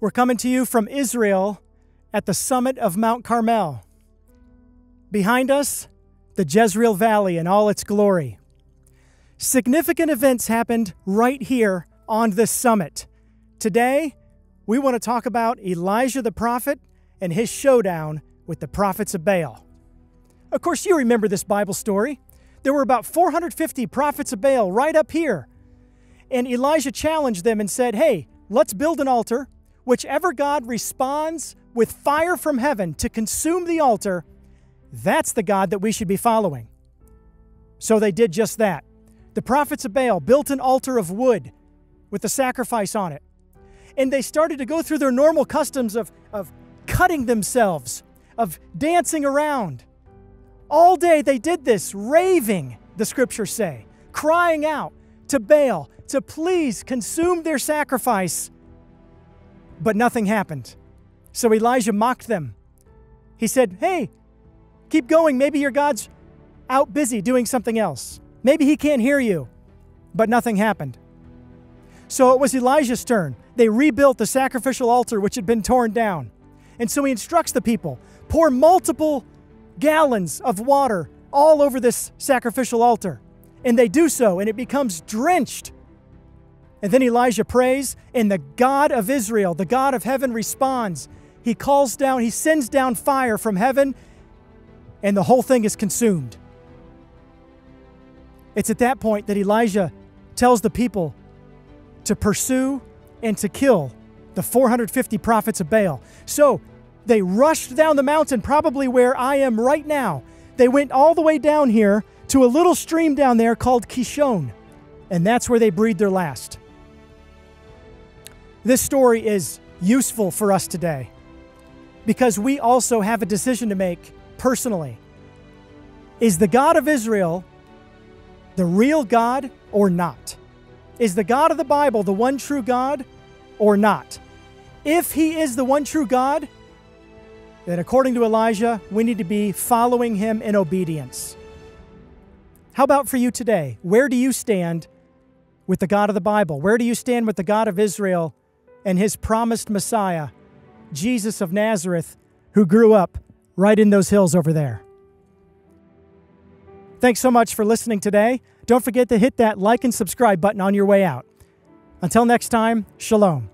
We're coming to you from Israel at the summit of Mount Carmel. Behind us, the Jezreel Valley in all its glory. Significant events happened right here on this summit. Today, we want to talk about Elijah the prophet and his showdown with the prophets of Baal. Of course, you remember this Bible story. There were about 450 prophets of Baal right up here. And Elijah challenged them and said, Hey, let's build an altar. Whichever God responds with fire from heaven to consume the altar, that's the God that we should be following. So they did just that. The prophets of Baal built an altar of wood with a sacrifice on it. And they started to go through their normal customs of, of cutting themselves, of dancing around. All day they did this, raving, the scriptures say, crying out to Baal to please consume their sacrifice. But nothing happened. So Elijah mocked them. He said, Hey, keep going. Maybe your God's out busy doing something else. Maybe he can't hear you. But nothing happened. So it was Elijah's turn. They rebuilt the sacrificial altar which had been torn down. And so he instructs the people pour multiple gallons of water all over this sacrificial altar. And they do so, and it becomes drenched. And then Elijah prays, and the God of Israel, the God of heaven, responds. He calls down, he sends down fire from heaven, and the whole thing is consumed. It's at that point that Elijah tells the people to pursue and to kill the 450 prophets of Baal. So they rushed down the mountain, probably where I am right now. They went all the way down here to a little stream down there called Kishon, and that's where they breathed their last. This story is useful for us today because we also have a decision to make personally. Is the God of Israel the real God or not? Is the God of the Bible the one true God or not? If he is the one true God, then according to Elijah, we need to be following him in obedience. How about for you today? Where do you stand with the God of the Bible? Where do you stand with the God of Israel and his promised Messiah, Jesus of Nazareth, who grew up right in those hills over there? Thanks so much for listening today. Don't forget to hit that like and subscribe button on your way out. Until next time, shalom.